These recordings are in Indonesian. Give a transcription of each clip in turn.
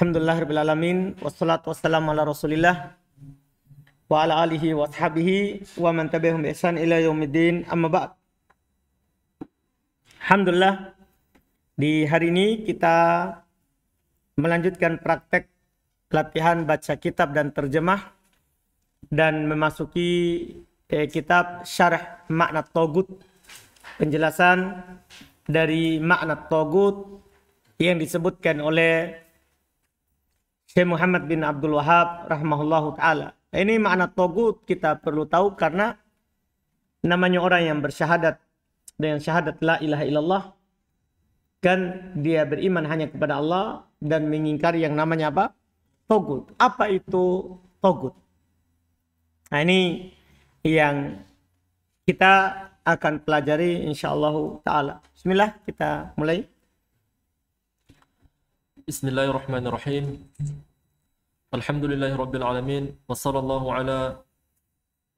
Alhamdulillahirrahmanirrahim Wassalatu wassalamu ala rasulillah Wa ala alihi wa ashabihi Wa man ihsan ila yaumiddin. Amma ba'd. Alhamdulillah Di hari ini kita Melanjutkan praktek Latihan baca kitab dan terjemah Dan memasuki eh, Kitab Syarah Makna Togut. Penjelasan Dari makna Togut Yang disebutkan oleh Syekh Muhammad bin Abdul Wahab Rahmahullah taala. Ini makna togut kita perlu tahu karena namanya orang yang bersyahadat dengan syahadat la ilaha illallah kan dia beriman hanya kepada Allah dan mengingkari yang namanya apa? Togut. Apa itu togut? Nah ini yang kita akan pelajari insyaallah taala. Bismillah kita mulai. Bismillahirrahmanirrahim. الحمد لله رب العالمين وصلى الله على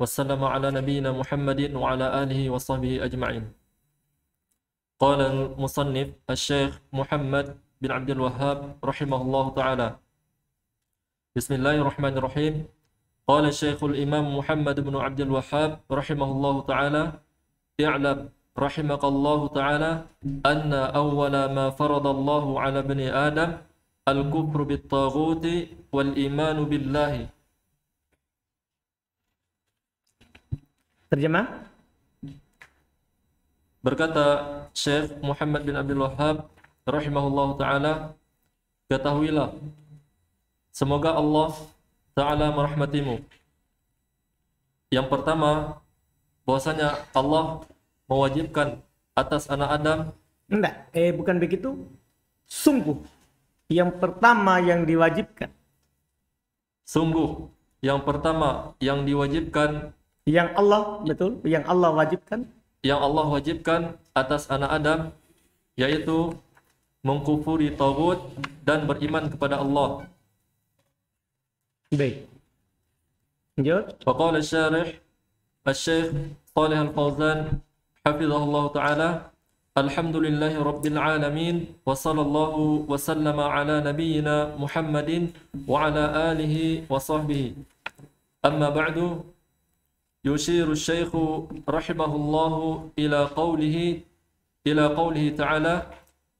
وسلم على نبينا محمد وعلى آله وصحبه أجمعين. قال المصنف الشيخ محمد بن عبد الوهاب رحمه الله تعالى بسم الله الرحمن الرحيم. قال الشيخ الإمام محمد بن عبد الوهاب رحمه الله تعالى اعلم رحمك الله تعالى أن أول ما فرض الله على ابن آدم al-kufru bit-taghuti wal imanu billahi. Terjemah? Berkata Syekh Muhammad bin Abdul Wahab rahimahullah taala, ketahuilah semoga Allah taala merahmatimu. Yang pertama, bahwasanya Allah mewajibkan atas anak Adam. Enggak, eh bukan begitu. Sungguh yang pertama yang diwajibkan sungguh yang pertama yang diwajibkan yang Allah betul, yang Allah wajibkan yang Allah wajibkan atas anak Adam yaitu mengkufuri tagut dan beriman kepada Allah. Baik. Lanjut. Faqala syarih Al-Syekh Salih Al-Fauzan hafizahullah taala الحمد لله رب العالمين وصلى الله وسلم على نبينا محمد وعلى آله وصحبه أما بعد يشير الشيخ رحمه الله إلى قوله إلى قوله تعالى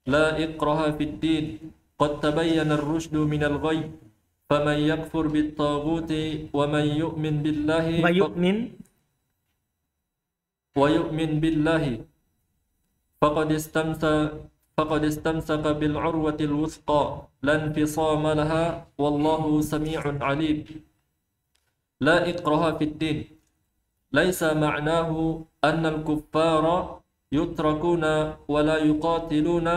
لا إقرها في الدين قد تبين الرشد من الغي فمن يكفر بالطاغوت ومن يؤمن بالله ويؤمن ويؤمن بالله فقد استمسك فقد استمسك بالعروة الوثقى لا انفصام لها والله سميع عليم. لا إكره في الدين. ليس معناه أن الكفار يتركون ولا يقاتلون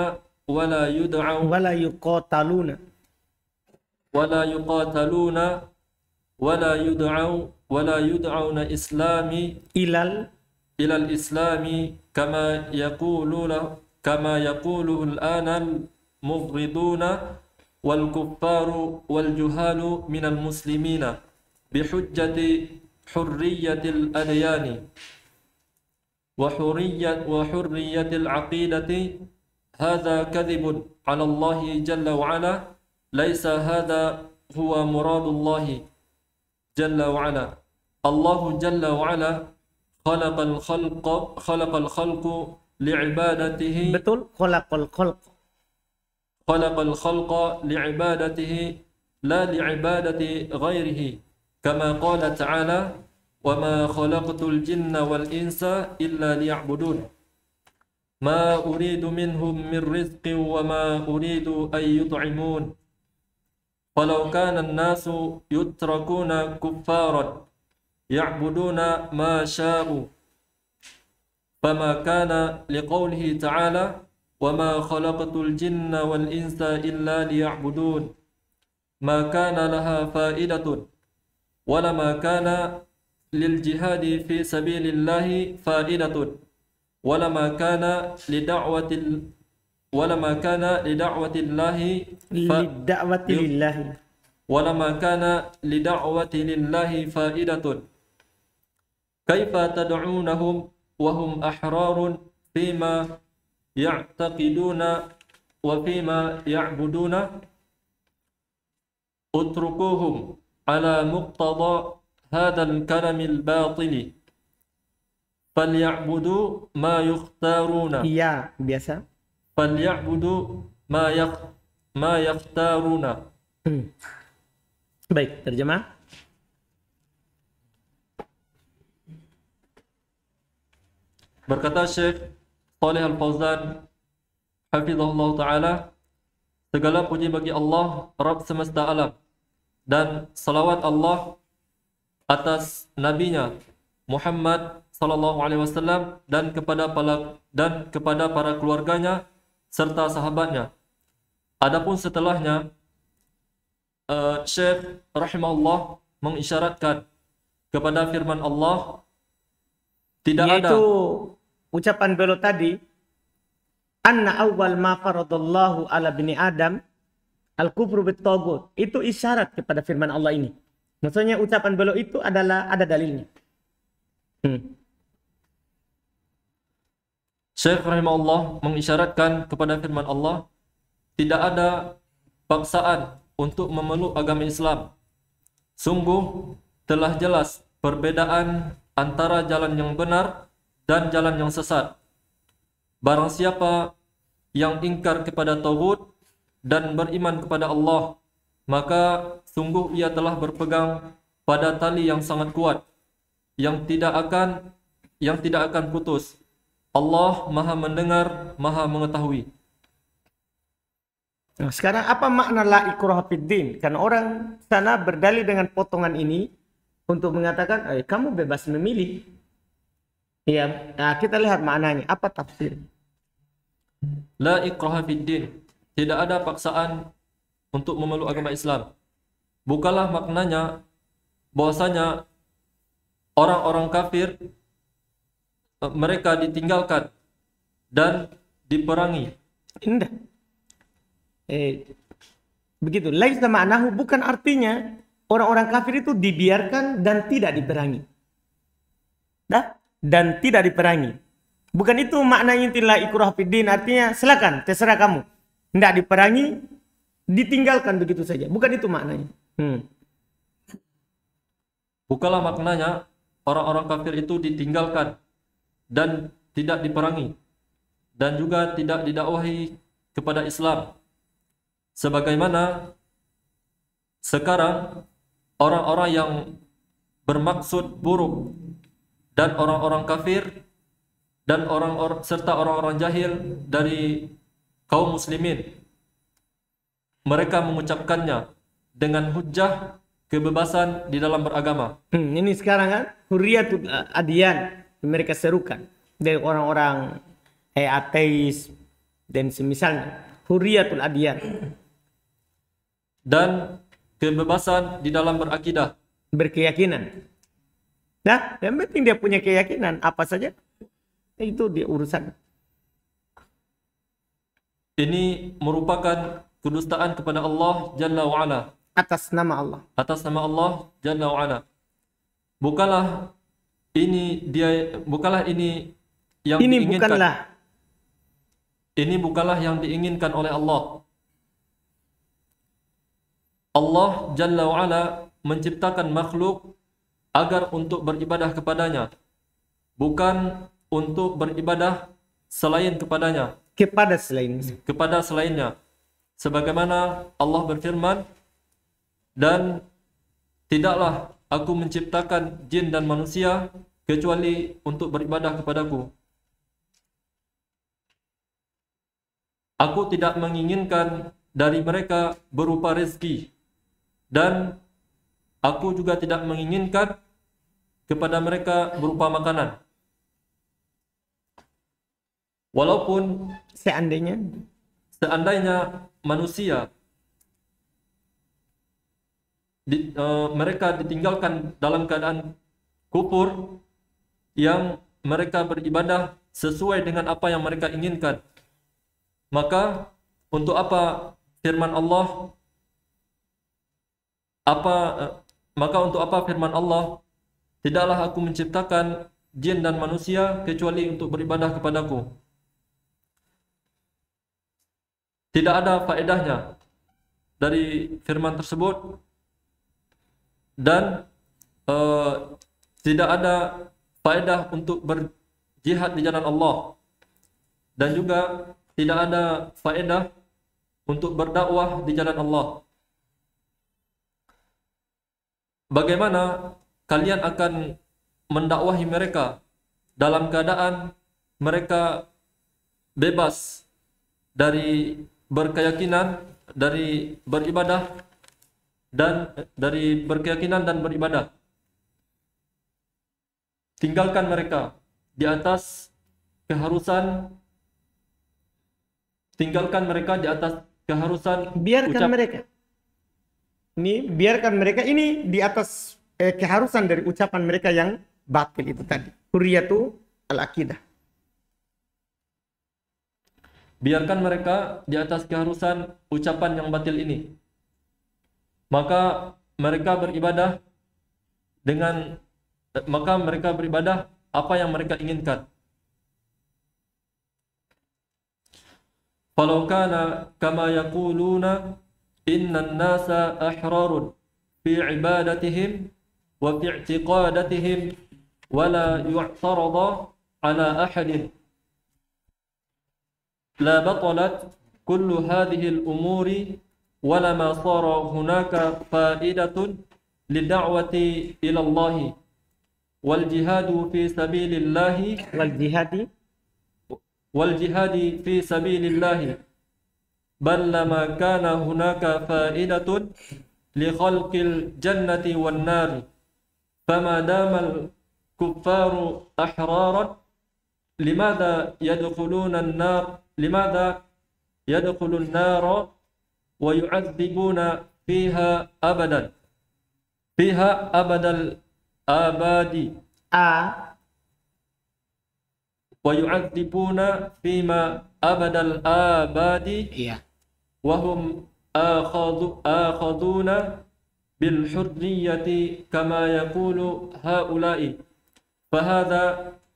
ولا يدعون ولا يقاتلون. ولا يقاتلون ولا يدعون ولا يدعون إسلامي إلى إلى الإسلام كما يقولون كما يقوله الآن المغرضون والكفار والجهال من المسلمين بحجة حرية الأديان وحرية وحرية العقيدة هذا كذب على الله جل وعلا ليس هذا هو مراد الله جل وعلا. الله جل وعلا خلق الخلق خلق الخلق لعبادته. betul khalaqal khalq خلق الخلق لعبادته لا لعبادة غيره كما قال تعالى وما خلقت الجن والإنس إلا ليعبدون ما أريد منهم من رزق وما أريد أن يطعمون. فلو كان الناس يتركون كفارا يعبدون ما شاءوا فما كان لقوله تعالى وما خلقت الجن والإنس إلا ليعبدون ما كان لها فائدة ولما كان للجهاد في سبيل الله فائدة ولما كان لدعوة. ولما كان لدعوة الله ف... للدعوة لله ولما كان لدعوة لله فائدة كيف تدعونهم وهم أحرار فيما يعتقدون وفيما يعبدون اتركوهم على مقتضى هذا الكلام الباطل فليعبدوا ما يختارون Iya, biasa. فليعبدوا ما يخ ما يختارون Hmm. Baik, terjemah. Berkata Syekh Saleh Al-Fauzan Hafizahullah Ta'ala Segala puji bagi Allah Rabb semesta alam Dan salawat Allah Atas nabinya Muhammad Sallallahu Alaihi Wasallam Dan kepada para, dan kepada para keluarganya Serta sahabatnya. Adapun setelahnya uh, Syekh Rahimahullah Mengisyaratkan Kepada firman Allah Tidak ada Yaitu ucapan beliau tadi anna awwal ma faradallahu ala bini Adam al kufru bitagut. Itu isyarat kepada firman Allah ini. Maksudnya ucapan beliau itu adalah ada dalilnya. Hmm. Syekh rahimahullah mengisyaratkan kepada firman Allah tidak ada paksaan untuk memeluk agama Islam. Sungguh telah jelas perbedaan antara jalan yang benar dan jalan yang sesat. Barang siapa yang ingkar kepada Tauhid dan beriman kepada Allah, maka sungguh ia telah berpegang pada tali yang sangat kuat yang tidak akan yang tidak akan putus. Allah Maha mendengar, Maha mengetahui. Nah, sekarang apa makna la ikraha fid din? Karena orang sana berdalil dengan potongan ini untuk mengatakan, eh, kamu bebas memilih. Iya, nah kita lihat maknanya. Apa tafsir? La ikraha fid din. Tidak ada paksaan untuk memeluk agama Islam. Bukalah maknanya bahwasanya orang-orang kafir eh, mereka ditinggalkan dan diperangi. Indah. Eh, begitu. Laisa ma'nahu bukan artinya orang-orang kafir itu dibiarkan dan tidak diperangi. Dah? Dan tidak diperangi. Bukan itu makna intilah ikrah fiddin artinya silakan terserah kamu. Tidak diperangi, ditinggalkan begitu saja. Bukan itu maknanya. Hmm. Bukalah maknanya orang-orang kafir itu ditinggalkan dan tidak diperangi dan juga tidak didakwahi kepada Islam. Sebagaimana sekarang orang-orang yang bermaksud buruk dan orang-orang kafir dan orang-orang serta orang-orang jahil dari kaum muslimin. Mereka mengucapkannya dengan hujah kebebasan di dalam beragama. Hmm, ini sekarang kan huriyatul adiyan mereka serukan. Dari orang-orang eh, ateis dan semisalnya. Huriyatul adiyan dan kebebasan di dalam berakidah. Berkeyakinan. Nah, yang penting dia punya keyakinan apa saja itu dia urusan. Ini merupakan kedustaan kepada Allah Jalla wa'ala. Atas nama Allah. Atas nama Allah Jalla wa'ala. Bukalah ini dia bukalah ini yang ini diinginkan. bukanlah Ini bukanlah yang diinginkan oleh Allah. Allah Jalla wa'ala menciptakan makhluk agar untuk beribadah kepadanya. Bukan untuk beribadah selain kepadanya. kepada selain Kepada selainnya. Sebagaimana Allah berfirman, dan tidaklah aku menciptakan jin dan manusia kecuali untuk beribadah kepadaku. Aku tidak menginginkan dari mereka berupa rezeki dan aku juga tidak menginginkan kepada mereka berupa makanan. Walaupun seandainya. seandainya manusia di, uh, mereka ditinggalkan dalam keadaan kufur yang mereka beribadah sesuai dengan apa yang mereka inginkan maka untuk apa firman Allah? Apa uh, maka untuk apa firman Allah tidaklah aku menciptakan jin dan manusia kecuali untuk beribadah kepadaku. Tidak ada faedahnya dari firman tersebut. Dan eh, tidak ada faedah untuk berjihad di jalan Allah. Dan juga tidak ada faedah untuk berdakwah di jalan Allah. Bagaimana kalian akan mendakwahi mereka dalam keadaan mereka bebas dari berkeyakinan, dari beribadah dan dari berkeyakinan dan beribadah. Tinggalkan mereka di atas keharusan. Tinggalkan mereka di atas keharusan. Biarkan ucap- mereka. Ini biarkan mereka ini di atas eh, keharusan dari ucapan mereka yang batil itu tadi hurriyatu al-aqidah biarkan mereka di atas keharusan ucapan yang batil ini. Maka mereka beribadah dengan maka mereka beribadah apa yang mereka inginkan. Falau kana kama yaquluna inna an-nasa ahrarun fi ibadatihim i'tiqadatihim wa la yu'tarada ala ahadin لا بطلت كل هذه الأمور ولما صار هناك فائدة للدعوة إلى الله. والجهاد في سبيل الله jihadi والجهاد في سبيل الله. بل لما كان هناك فائدة لخلق الجنة والنار. فما دام الكفار أحرارا لماذا يدخلون النار؟ لماذا يدخل النار ويعذبون فيها أبدا؟ فيها أبد الآباد. a ويعذبون فيما أبد الآباد. iya وهم آخذ آخذون بالحرية كما يقول هؤلاء. فهذا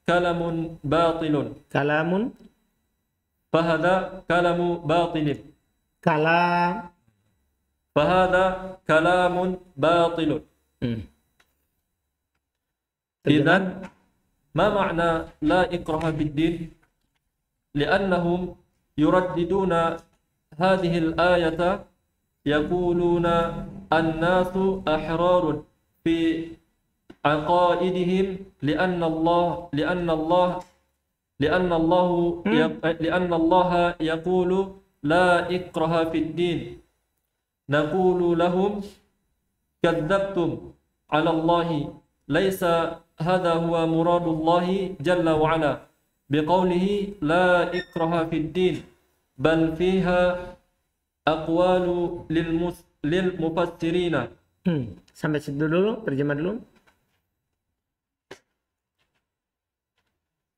كلام باطل. kalamun فهذا كلام باطل. kalam فهذا كلام باطل. إذا ما معنى لا إكراه بالدين؟ لأنهم يرددون هذه الآية يقولون الناس أحرار في عقائدهم لأن الله لأن الله لأن الله لأن الله يقول لا إكراه في الدين. نقول لهم كذبتم على الله. ليس هذا هو مراد الله جل وعلا بقوله لا إكراه في الدين بل فيها أقوال lil mufassirina. Hmm. Sampai situ dulu, terjemah dulu.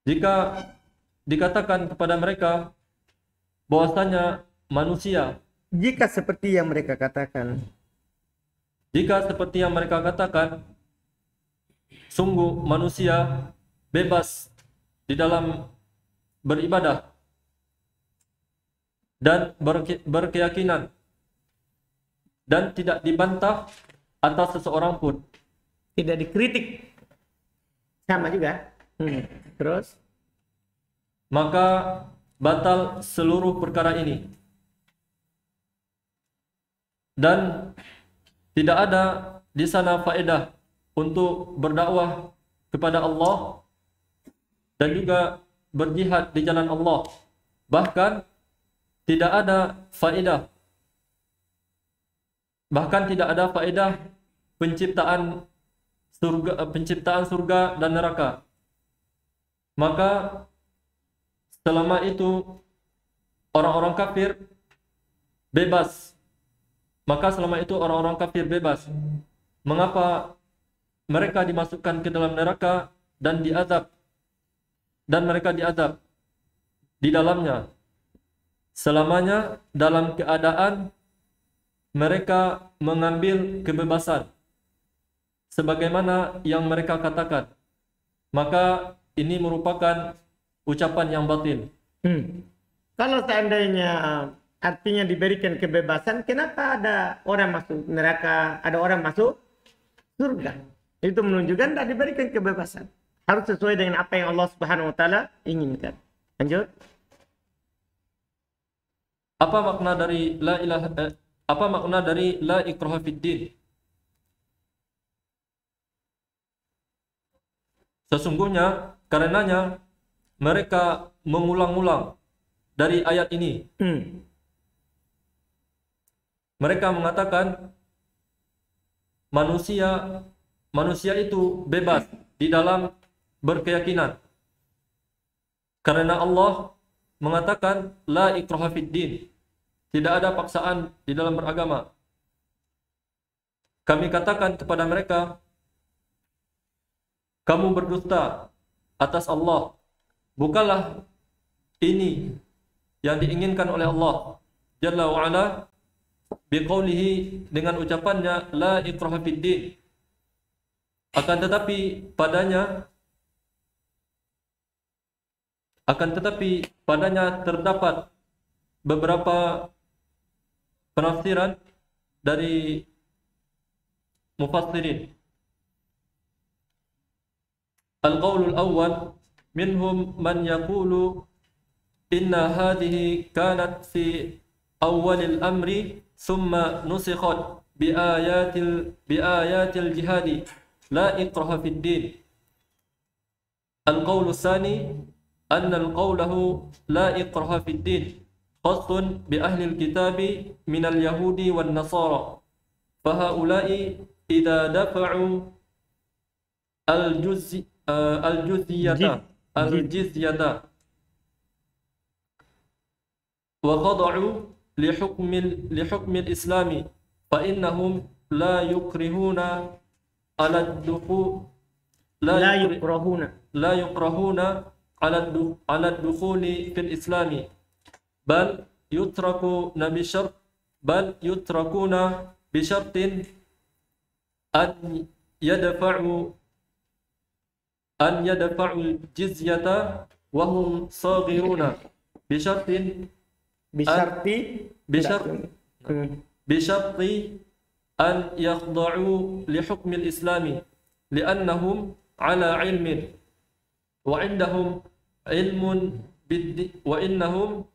Jika dikatakan kepada mereka bahwasanya manusia jika seperti yang mereka katakan jika seperti yang mereka katakan sungguh manusia bebas di dalam beribadah dan berke berkeyakinan dan tidak dibantah atas seseorang pun. Tidak dikritik. Sama juga. Hmm. terus? Maka batal seluruh perkara ini. Dan tidak ada di sana faedah untuk berdakwah kepada Allah dan juga berjihad di jalan Allah. Bahkan tidak ada faedah bahkan tidak ada faedah penciptaan surga penciptaan surga dan neraka. Maka selama itu orang-orang kafir bebas. Maka selama itu orang-orang kafir bebas. Mengapa mereka dimasukkan ke dalam neraka dan diazab? Dan mereka diazab di dalamnya. Selamanya dalam keadaan mereka mengambil kebebasan sebagaimana yang mereka katakan maka ini merupakan ucapan yang batil hmm. kalau seandainya artinya diberikan kebebasan kenapa ada orang masuk neraka ada orang masuk surga. Itu menunjukkan tidak diberikan kebebasan. Harus sesuai dengan apa yang Allah Subhanahu wa taala inginkan. Lanjut. Apa makna dari la ilaha eh, apa makna dari la ikraha fid din? Sesungguhnya karenanya mereka mengulang-ulang dari ayat ini. Hmm. Mereka mengatakan manusia manusia itu bebas di dalam berkeyakinan. Karena Allah mengatakan la ikraha fid din. Tidak ada paksaan di dalam beragama. Kami katakan kepada mereka kamu berdusta atas Allah. Bukalah ini yang diinginkan oleh Allah Jalla wa ala biqaulihi dengan ucapannya la ikraha. Akan tetapi padanya akan tetapi padanya terdapat beberapa penafsiran dari mufassirin القول الأول منهم من يقول إن هذه كانت في أول الأمر ثم نسخت بآيات بآيات الجهاد لا إكره في الدين القول الثاني أن القوله لا إكره في الدين خاص بأهل الكتاب من اليهود والنصارى فهؤلاء إذا دفعوا الجزء الجزية جد- الجزية وخضعوا لحكم لحكم الإسلام فإنهم لا يكرهون على الدخول لا. لا يكرهون على الدخ- على الدخول في الإسلام بل يتركون بشرط بل يتركون بشرط أن يدفعوا أن يدفعوا الجزية وهم صاغرون بشرط بشرط Hmm. بشرط أن يخضعوا لحكم الإسلام لأنهم على علم وعندهم علم بالد... وإنهم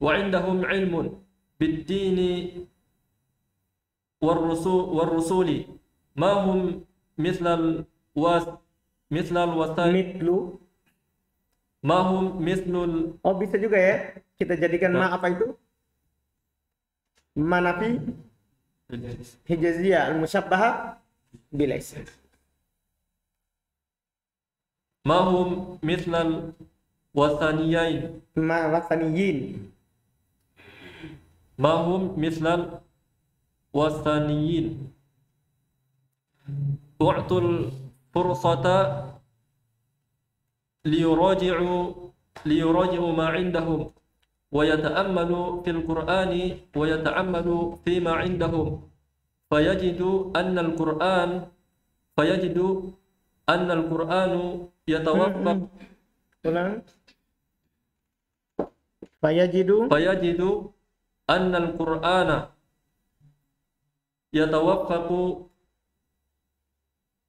وعندهم علم بالدين والرسول والرسول ما هم مثل الواس مثل الوسائل mitlu. ما هم مثل ال... Oh bisa juga ya. Kita jadikan ma apa itu? Manafi hijaziyah al-musyabbaha bil ism. ما هم مثل الوثنيين Ma wasaniyin. mahum mislal wasaniyin. Tu'tul fursata liyuraji'u liyuraji'u ma indahum. Wa yata'ammalu fil qur'ani wa yata'ammalu fi ma indahum. Fayajidu anna al qur'an fayajidu anna al qur'anu yatawaffaq. Hmm, hmm. Ulang. Fayajidu. Fayajidu annal Qur'ana yatawaffaqu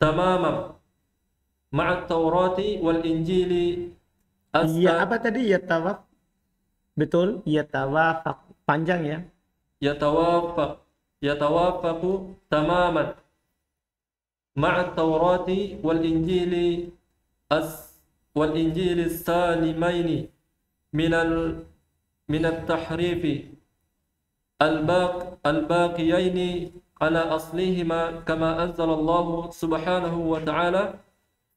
tamaman ma'a Taurati wal Injili Iya apa tadi? Ya tawaf betul? Ya tawafak panjang ya. Ya tawafak ya tawafaku tamaman ma'a Taurati wal Injili as wal Injili salimaini minal minat tahrifi. الباق الباقيين على أصلهما كما أنزل الله سبحانه وتعالى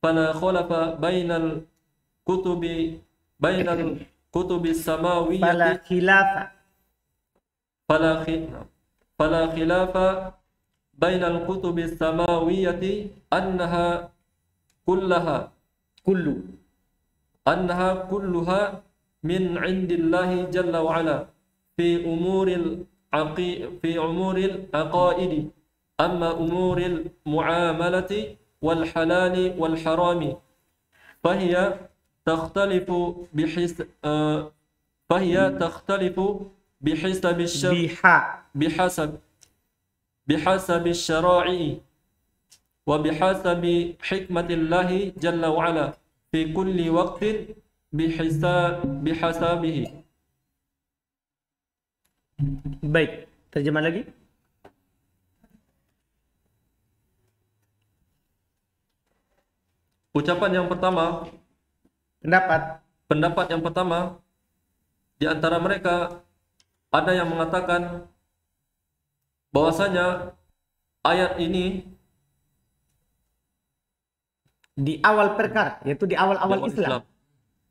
فلا خلف بين الكتب بين الكتب السماوية Fala khilafa. فلا خ- فلا خلاف بين الكتب السماوية أنها كلها Kullu. أنها كلها من عند الله جل وعلا في أمور في أمور العقائد أما أمور المعاملة والحلال والحرام فهي تختلف بحس آه، فهي تختلف بحسب الشر Biha. بحسب بحسب الشرائع وبحسب حكمة الله جل وعلا في كل وقت بحساب بحسابه Baik, terjemah lagi. Ucapan yang pertama, Pendapat. pendapat yang pertama di antara mereka ada yang mengatakan bahwasanya ayat ini Di awal perkara, yaitu di awal-awal dalam Islam.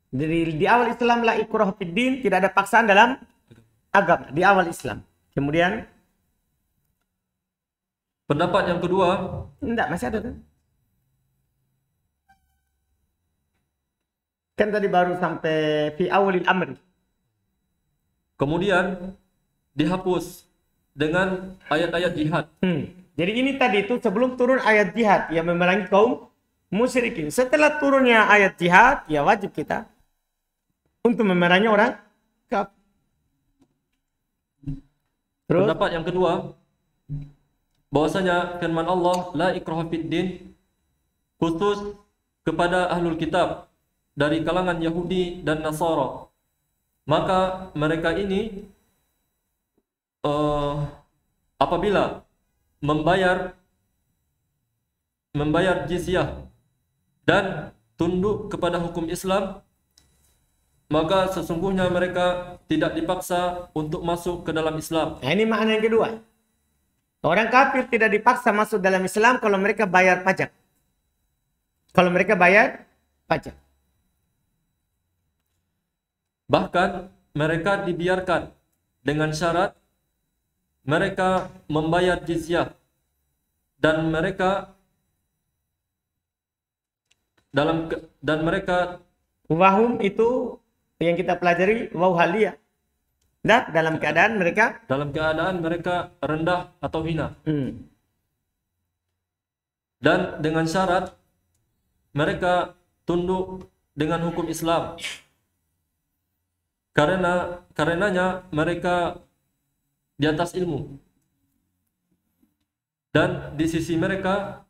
Jadi di awal Islam la ikrah fid din, tidak ada paksaan dalam agama di awal Islam. Kemudian Pendapat yang kedua, enggak masih ada kan? Kan tadi baru sampai fi awalil amri. kemudian dihapus dengan ayat-ayat jihad. Hmm. Jadi ini tadi itu sebelum turun ayat jihad yang memerangi kaum musyrikin. Setelah turunnya ayat jihad, ya wajib kita untuk memerangi orang kafir. Terus Pendapat yang kedua, bahwasanya firman Allah la ikraha din khusus kepada ahlul kitab dari kalangan Yahudi dan Nasara. Maka mereka ini eh, apabila membayar membayar jizyah dan tunduk kepada hukum Islam maka sesungguhnya mereka tidak dipaksa untuk masuk ke dalam Islam Nah, ini makna yang kedua. Orang kafir tidak dipaksa masuk dalam Islam kalau mereka bayar pajak. Kalau mereka bayar pajak. Bahkan mereka dibiarkan dengan syarat mereka membayar jizyah dan mereka dalam dan mereka Wahum itu yang kita pelajari waw haliyah. Dan dalam keadaan mereka dalam keadaan mereka rendah atau hina. Hmm, dan dengan syarat mereka tunduk dengan hukum Islam. Karena karenanya mereka di atas ilmu. Dan di sisi mereka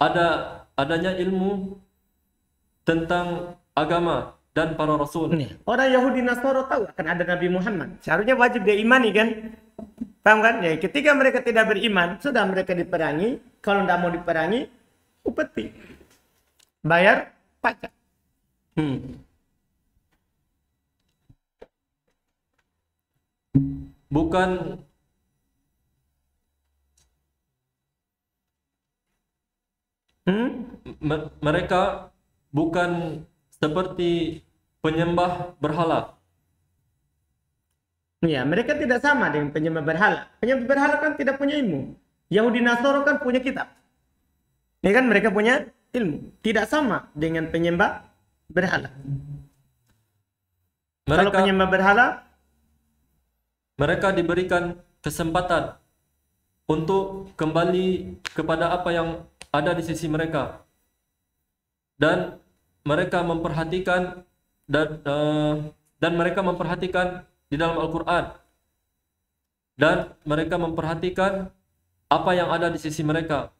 ada adanya ilmu tentang agama dan para rasul Nih, orang Yahudi Nasara tahu akan ada Nabi Muhammad. Seharusnya wajib dia imani kan? Paham kan? Ya, ketika mereka tidak beriman, sudah mereka diperangi. Kalau tidak mau diperangi, upeti. Bayar pajak. Hmm. bukan Hmm? me- mereka bukan seperti penyembah berhala Ya, mereka tidak sama dengan penyembah berhala. Penyembah berhala kan tidak punya ilmu. Yahudi Nasara kan punya kitab. Ya kan mereka punya ilmu. Tidak sama dengan penyembah berhala. Kalau mereka penyembah berhala, mereka diberikan kesempatan untuk kembali kepada apa yang ada di sisi mereka dan mereka memperhatikan dan eh, dan mereka memperhatikan di dalam Al-Qur'an dan mereka memperhatikan apa yang ada di sisi mereka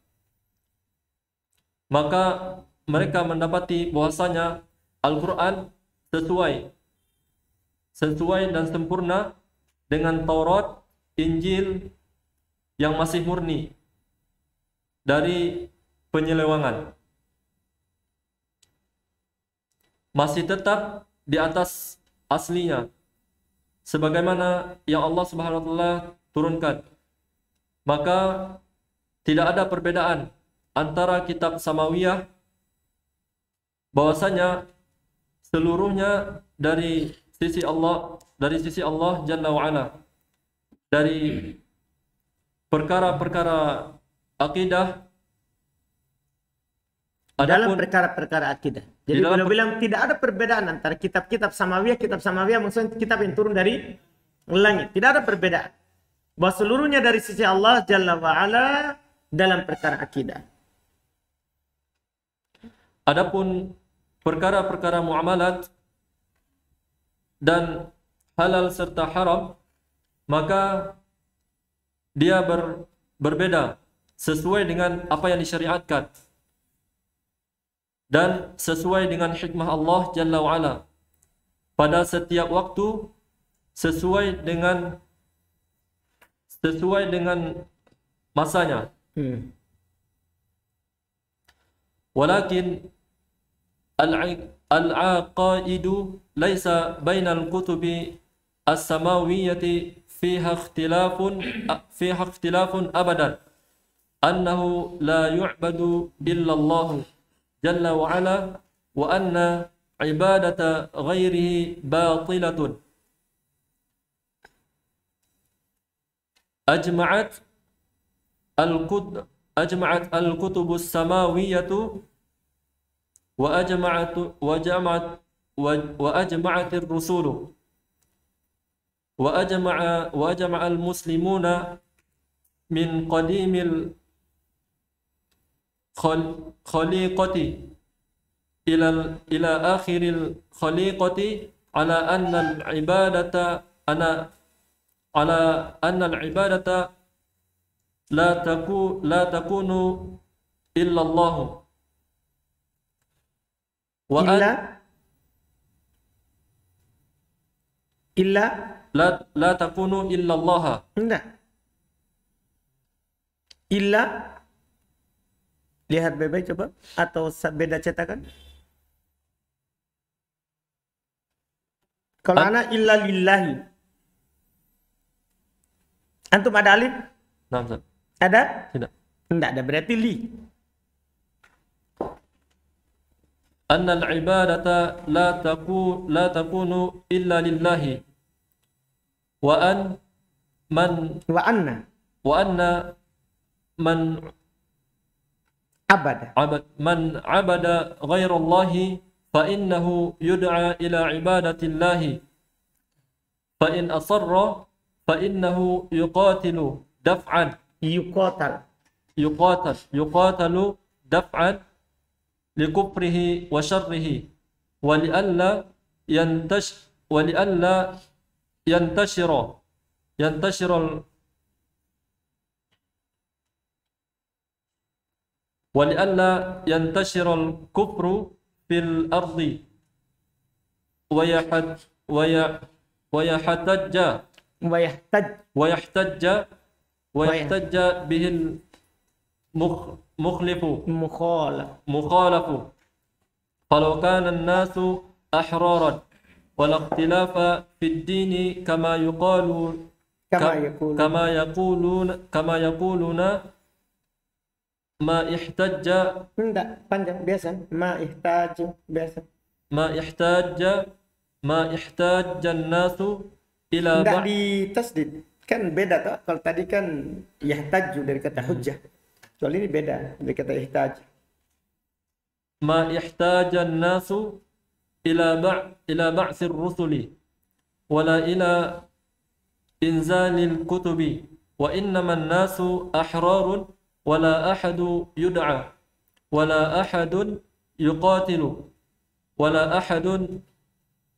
maka mereka mendapati bahwasanya Al-Qur'an sesuai sesuai dan sempurna dengan Taurat, Injil yang masih murni dari penyelewangan. Masih tetap di atas aslinya sebagaimana yang Allah Subhanahu wa taala turunkan. Maka tidak ada perbedaan antara kitab Samawiyah bahwasanya seluruhnya dari sisi Allah dari sisi Allah Jalla wa Ala dari perkara-perkara akidah dalam perkara-perkara akidah. Jadi Di dalam beliau bilang tidak ada perbedaan antara kitab-kitab Samawiyah, kitab Samawiyah maksudnya kitab yang turun dari langit. Tidak ada perbedaan. Bahwa seluruhnya dari sisi Allah Jalla wa Ala dalam perkara akidah. adapun perkara-perkara muamalat dan halal serta haram maka dia ber, berbeda sesuai dengan apa yang disyariatkan dan sesuai dengan hikmah Allah Jalla wa'ala. Pada setiap waktu sesuai dengan sesuai dengan masanya. Hmm. walakin al-aqaidu laisa bainal kutubi as-samawiyyati fiha ikhtilafun fiha ikhtilafun abadan. Annahu la yu'badu illallahu. جل وعلا وأن عبادة غيره باطلة. أجمعت الكتب أجمعت الكتب السماوية وأجمعت وجمعت وأجمعت الرسول. وأجمع وأجمع المسلمون من قديم الخليقة إلى إلى آخر الخليقة على أن العبادة أنا على أن العبادة لا تكون لا تكون إلا الله. وأن Illa Illa لا لا تكون إلا الله. Enggak. Illa Lihat baik-baik coba atau beda cetakan? Kalau anak illa lillahi. Antum ada alif? Nah, Ustaz. Ada? Tidak. Tidak ada berarti li. Annal ibadata la taku la takunu illa lillahi. Wa an man wa anna wa anna man abada. Abad man abada ghairallahi fa innahu yud'a ila ibadatillahi. Fa in asarra fa innahu yuqatilu daf'an. Yuqatal. Yuqatal yuqatalu daf'an likufrihi wa syarrihi. Wa li'alla yantash wa li'alla yantashira yantashira ولئلا ينتشر الكفر في الأرض ويحد وي ويحتج yahtaj. ويحتج ويحتج به المخلف Mukhalaf. مخالف فلو كان الناس أحرارا ولا اختلاف في الدين كما يقال Kama ك- yakulu. كما يقولون كما يقولون ma ihtajja enggak panjang biasa. Ma ihtaj biasa. Ma ihtajja ma ihtajja nasu ila enggak di tasdid. Kan beda toh. Kalau tadi kan yahtaju dari kata hmm. hujjah. Soal ini beda dari kata ihtaj ma ihtaja nasu ila ba' ila ba'sir rusuli wala ila inzalil kutubi wa innama nasu ahrarun ولا أحد يدعى ولا أحد يقاتل ولا أحد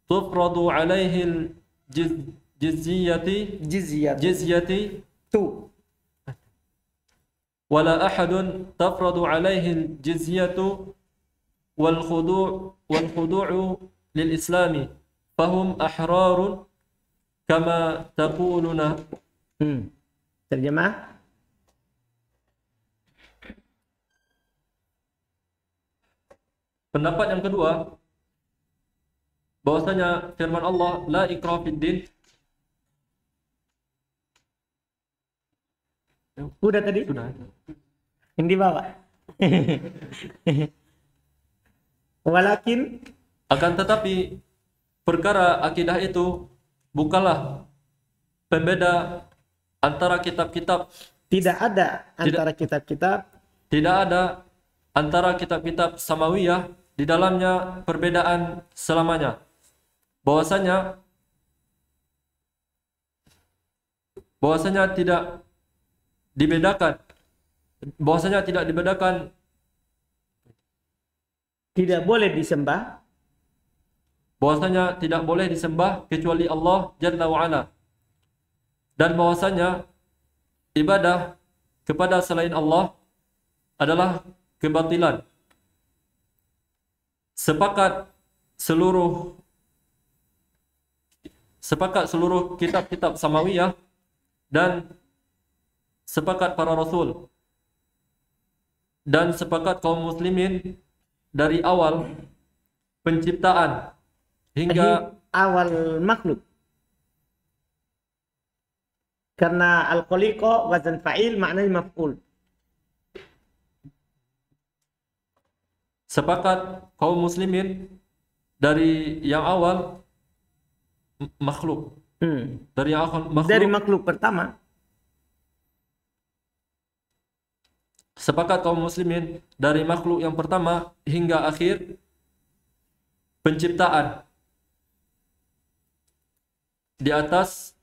تفرض عليه الجزية Jizyah. جزية Tu. ولا أحد تفرض عليه الجزية والخضوع والخضوع للإسلام فهم أحرار كما تقولون Hmm. Pendapat yang kedua bahwasanya firman Allah la ikrah fid din Udah tadi? sudah Yang di bawah. Walakin akan tetapi perkara akidah itu bukanlah pembeda antara kitab-kitab tidak ada antara kitab-kitab tidak ada antara kitab-kitab samawiyah di dalamnya perbedaan selamanya. Bahwasanya bahwasanya tidak dibedakan. Bahwasanya tidak dibedakan. Tidak boleh disembah. Bahwasanya tidak boleh disembah kecuali Allah Jalla wa Ala dan bahwasanya ibadah kepada selain Allah adalah kebatilan. Sepakat seluruh sepakat seluruh kitab-kitab samawiyah dan sepakat para rasul dan sepakat kaum muslimin dari awal penciptaan hingga awal makhluk. Karena al-khaliqa wazan fa'il maknanya maf'ul. Sepakat kaum muslimin dari yang awal makhluk Hmm. dari yang awal makhluk Dari makhluk pertama. sepakat kaum muslimin dari makhluk yang pertama hingga akhir penciptaan di atas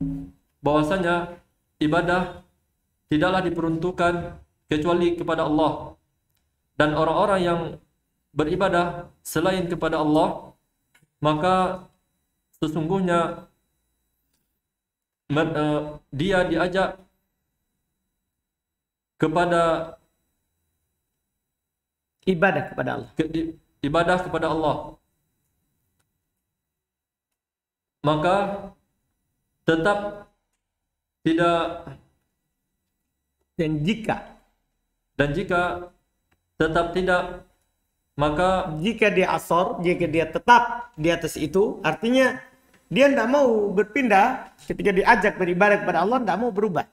bahwasanya ibadah tidaklah diperuntukkan kecuali kepada Allah dan orang-orang yang beribadah selain kepada Allah maka sesungguhnya eh, dia diajak kepada Ibadah kepada Allah. ke, ibadah kepada Allah maka tetap tidak Dan jika dan jika tetap tidak maka jika dia asor, jika dia tetap di atas itu, artinya dia tidak mau berpindah ketika diajak beribadah kepada Allah, tidak mau berubah.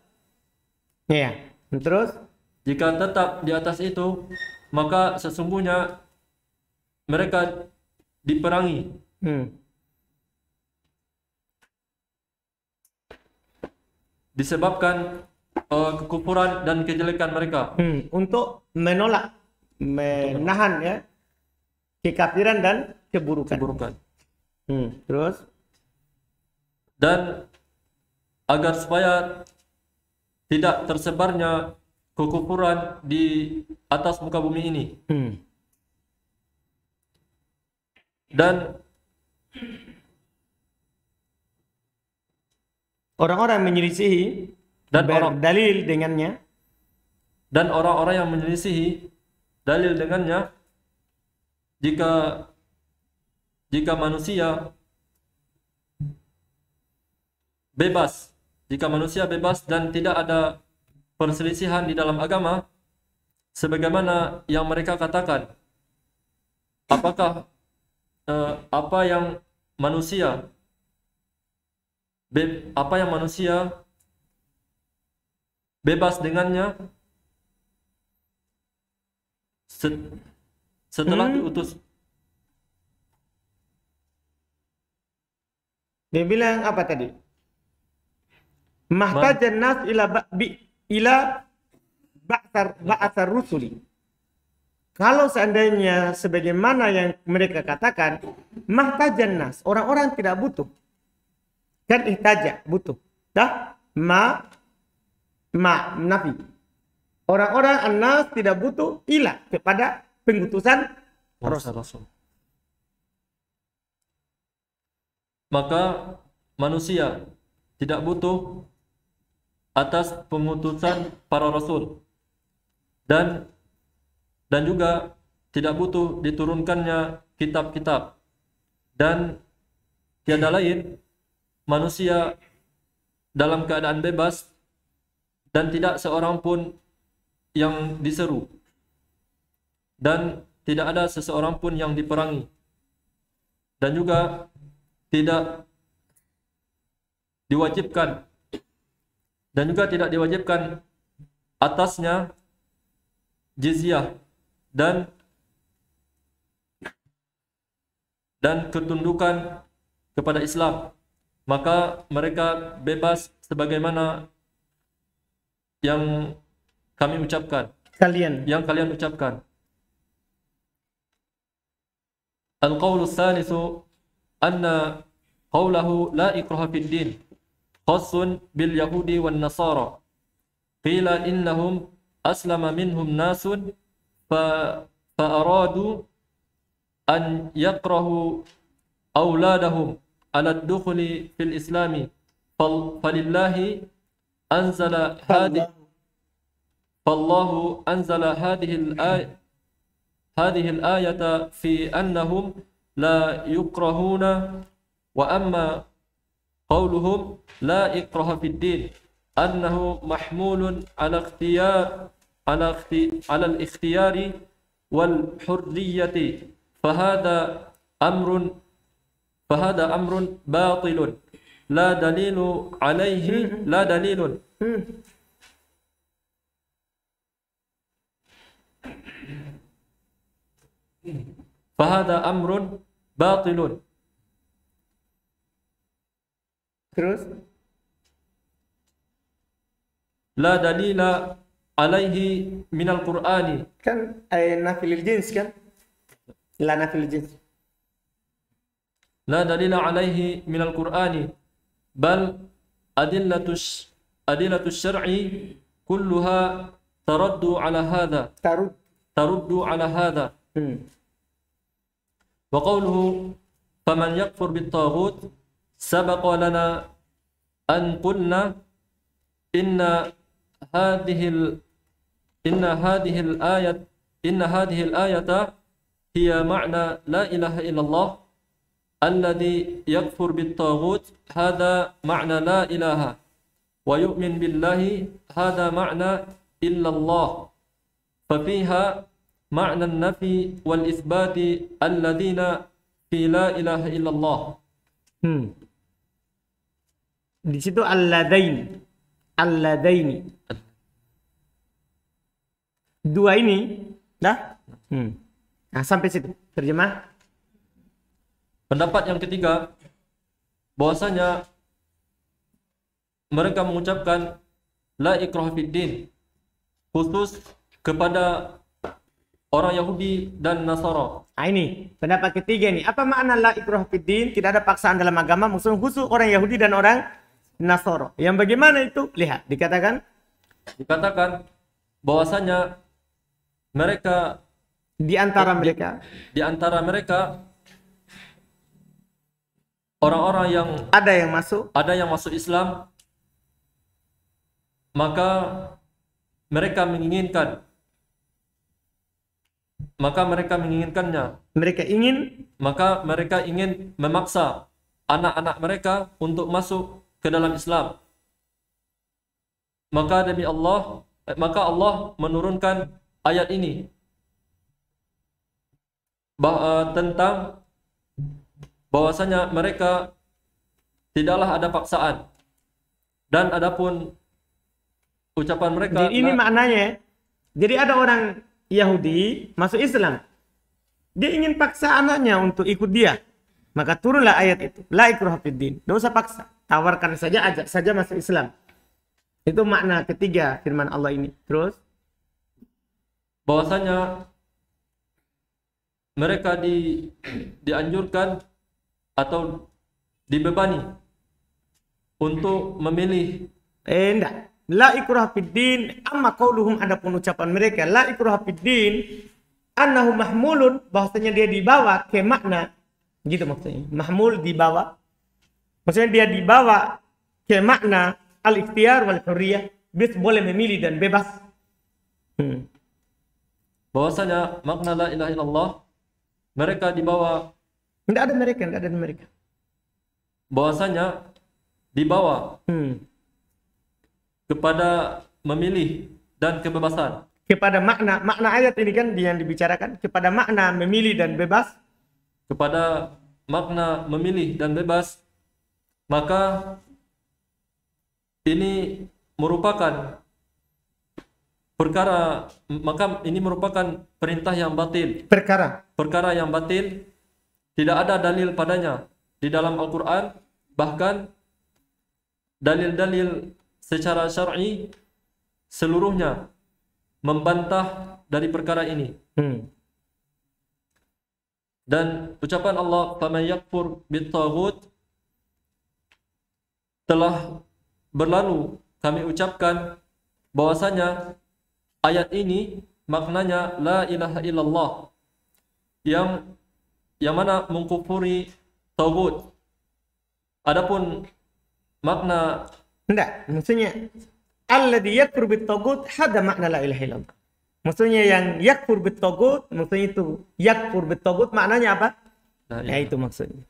Ya. Terus jika tetap di atas itu maka sesungguhnya mereka diperangi hmm. disebabkan eh, kekufuran dan kejelekan mereka Hmm. untuk menolak, menahan ya kekafiran dan keburukan. keburukan Hmm. Terus dan agar supaya tidak tersebarnya kekufuran di atas muka bumi ini hmm. dan orang-orang menyelisihi Dan orang- berdalil dengannya dan orang-orang yang menyelisihi dalil dengannya jika jika manusia bebas jika manusia bebas dan tidak ada perselisihan di dalam agama sebagaimana yang mereka katakan apakah eh, apa yang manusia be- apa yang manusia bebas dengannya setelah Hmm. diutus Dia bilang apa tadi? Mahtajan nas ila bi, ila ba'sar ba'sar rusuli. Kalau seandainya sebagaimana yang mereka katakan, mahtajan nas, orang-orang tidak butuh. Kan ihtaja, butuh. Dah? Ma ma nafi. Orang-orang anas tidak butuh ila kepada pengutusan Rasul. Rasul. Maka manusia tidak butuh atas pengutusan para rasul dan dan juga tidak butuh diturunkannya kitab-kitab dan tiada lain manusia dalam keadaan bebas dan tidak seorang pun yang diseru dan tidak ada seseorang pun yang diperangi. Dan juga tidak diwajibkan. Dan juga tidak diwajibkan atasnya jizyah dan dan ketundukan kepada Islam. Maka mereka bebas sebagaimana yang kami ucapkan. Kalian. yang kalian ucapkan القول الثالث أن قوله لا إكراه في الدين خاص باليهود والنصارى قيل إنهم أسلم منهم ناس. فأرادوا أن يكرهوا أولادهم على الدخول في الإسلام فل... فلله أنزل هذه فالله أنزل هذه الآية هذه الآية في أنهم لا يكرهون وأما قولهم لا إكره في الدين أنه محمول على اختيار على على الاختيار والحرية. فهذا أمر فهذا أمر باطل. لا دليل عليه لا دليل. فهذا أمر باطل Terus? لا دليل عليه من القرآن Kan ayat nafilil jins kan? La nafilil jins. لا دليل عليه من القرآن بل أدلة أدلة الشرع كلها ترد على هذا Tarud. ترد على هذا Hmm. وقوله فمن يكفر بالطاغوت سبق لنا أن قلنا إن هذه ال... إن هذه الآية إن هذه الآية هي معنى لا إله إلا الله الذي يكفر بالطاغوت هذا معنى لا إله ويؤمن بالله هذا معنى إلا الله. ففيها معنى النفي والإثبات الذين في لا إله إلا الله Hmm. Di situ alladaini. Alladaini. Dua ini, dah? Hmm. Nah, sampai situ. Terjemah. Pendapat yang ketiga bahwasanya mereka mengucapkan la ikrah fid din khusus kepada orang Yahudi dan Nasara. Nah, ini pendapat ketiga nih. Apa makna la ikrah fid din? Tidak ada paksaan dalam agama, maksudnya khusus orang Yahudi dan orang Nasoro. Yang bagaimana itu? Lihat, dikatakan Dikatakan bahwasanya mereka di antara mereka di antara mereka orang-orang yang ada yang masuk ada yang masuk Islam maka mereka menginginkan maka mereka menginginkannya. Mereka ingin maka mereka ingin memaksa anak-anak mereka untuk masuk ke dalam Islam. Maka demi Allah eh, maka Allah menurunkan ayat ini. Bah- eh, tentang bahwasanya mereka tidaklah ada paksaan. Dan adapun ucapan mereka Jadi ini maknanya. Jadi ada orang Yahudi masuk Islam. Dia ingin paksa anaknya untuk ikut dia. Maka turunlah ayat itu. La ikraha fid din. Tidak usah paksa. Tawarkan saja, ajak saja masuk Islam. Itu makna ketiga firman Allah ini. Terus bahwasanya mereka di dianjurkan atau dibebani untuk memilih eh enggak. La ikraha fid din. Amma qauluhum adapun ucapan mereka la ikraha fid din annahu mahmulun bahwasanya dia dibawa ke makna gitu maksudnya. Mahmul dibawa Maksudnya dia dibawa ke makna al-ikhtiyar wal hurriyah. Dia boleh memilih dan bebas. Hmm. bahwasanya makna la ilaha illallah mereka dibawa Tidak ada mereka, tidak ada mereka. bahwasanya dibawa Hmm. Kepada memilih dan kebebasan Kepada makna, makna ayat ini kan yang dibicarakan. Kepada makna memilih dan bebas. kepada makna memilih dan bebas maka ini merupakan perkara maka ini merupakan perintah yang batil Perkara. perkara yang batil tidak ada dalil padanya di dalam Al-Qur'an bahkan dalil-dalil secara syar'i seluruhnya membantah dari perkara ini Hmm. dan ucapan Allah faman yakfur bitaghut telah berlalu kami ucapkan bahwasanya ayat ini maknanya la ilaha illallah yang yang mana mengkufuri tagut adapun makna Tidak, maksudnya alladhi yakfur bitagut hada makna la ilaha illallah. Maksudnya yang yakfur bitagut, maksudnya itu yakfur bitagut maknanya apa? La Ya itu maksudnya.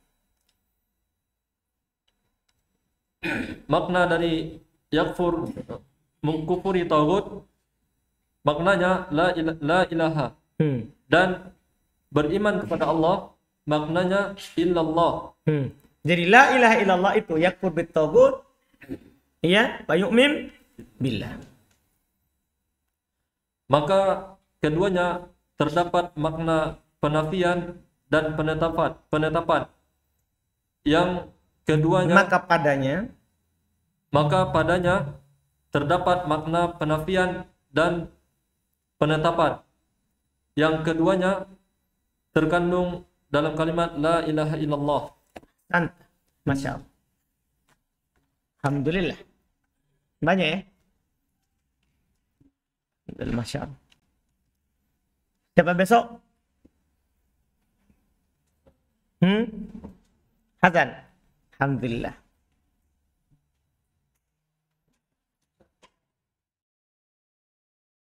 Makna dari yakfur mengkufuri tagut maknanya la, ila- la ilaha Hmm. dan beriman kepada Allah maknanya illallah. Hmm. Jadi la ilaha illallah itu yakfur bitagut ya, yu'min billah. Maka keduanya terdapat makna penafian dan penetapan penetapan yang keduanya Maka padanya maka padanya terdapat makna penafian dan penetapan yang keduanya terkandung dalam kalimat la ilaha illallah. Masya Allah. Alhamdulillah. Banyak ya? Alhamdulillah, Masya Allah. Siapa besok? Hmm? Hasan. Alhamdulillah.